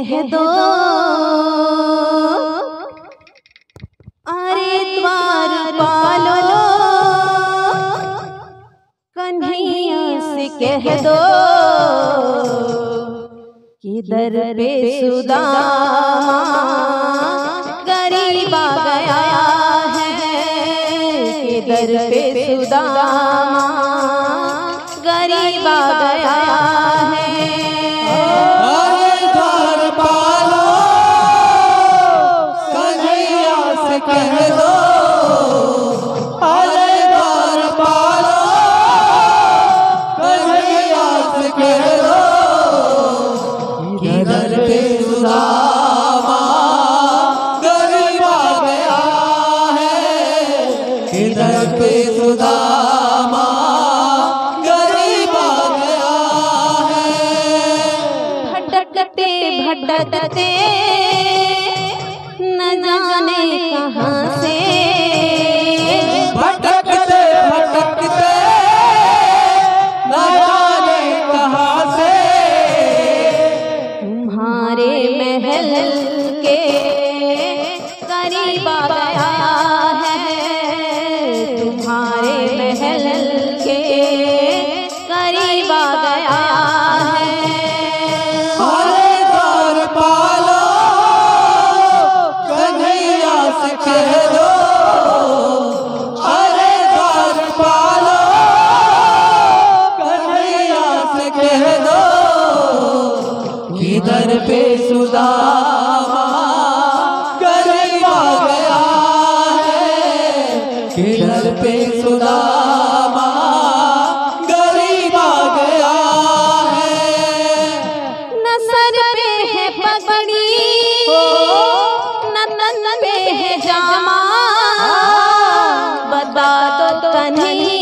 कह दो। अरे द्वार पालो कन्हैया से कह दो कि दर पे सुदामा गरीब आ गया है। कि दर पे सुदामा गरीब आ गया कह दो। अरे द्वार पालो। कन्हैया से कह दो। किधर पे सुदामा गरीब गया है। किधर पे सुदामा गरीब गया है। भटकते भटकते। न जाने कहाँ से? भटकते भटकते न जाने कहाँ से? तुम्हारे महल के करीब आ बता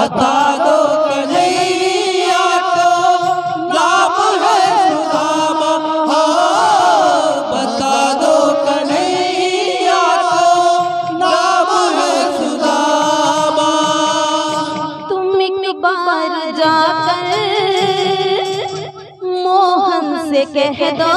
बता दो कन्हैया को नाम है सुदामा। हाँ, बता दो कन्हैया को नाम है सुदामा। तुम एक बार जाकर मोहन से कह दो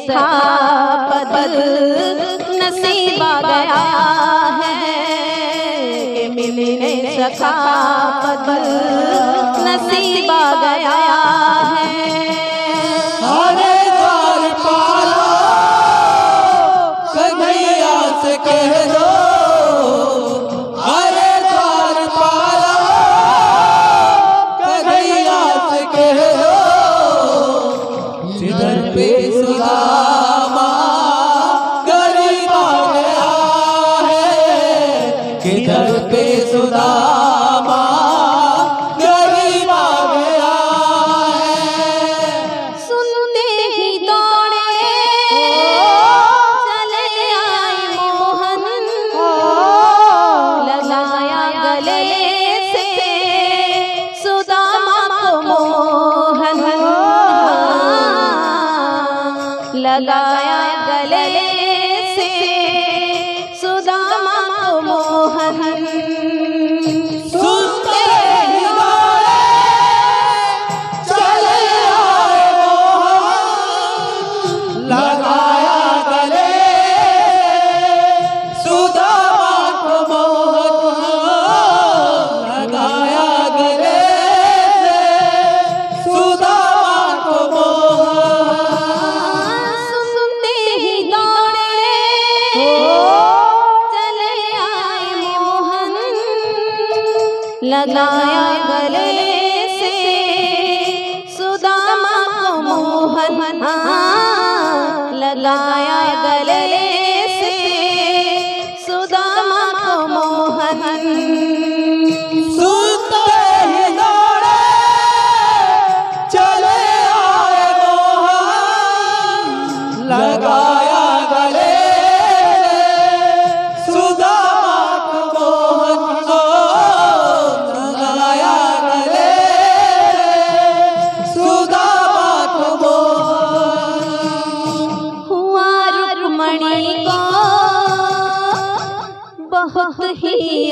सखा पद नसीबा गया है मिलने सखा पद नसीब गया है। किधर पे सुदामा लगाया गले से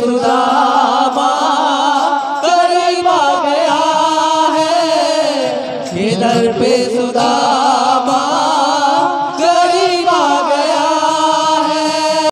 सुदामा करीबा गया है। ये पे सुदा